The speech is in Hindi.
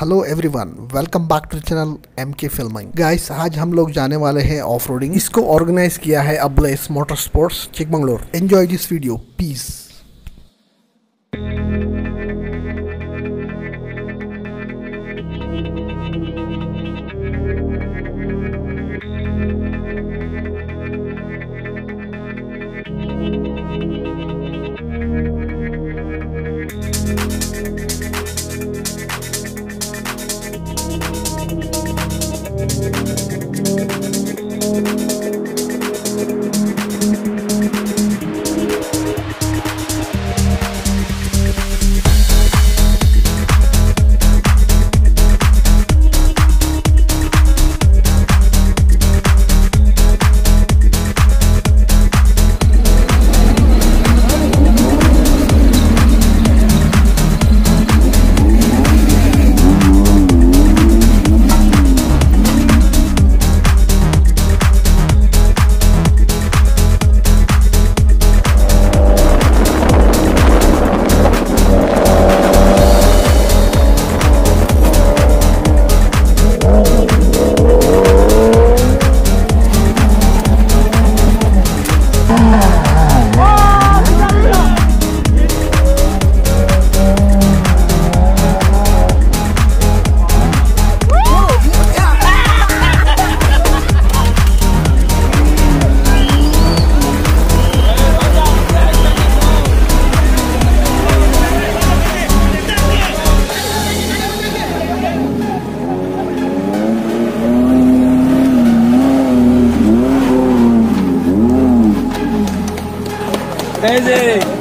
Hello everyone welcome back to channel M K filming guys आज हम लोग जाने वाले हैं ऑफ़ रोडिंग इसको ऑर्गेनाइज किया है अब्लेस motor sports Chikmagalur. Enjoy this video peace Vem, Zé!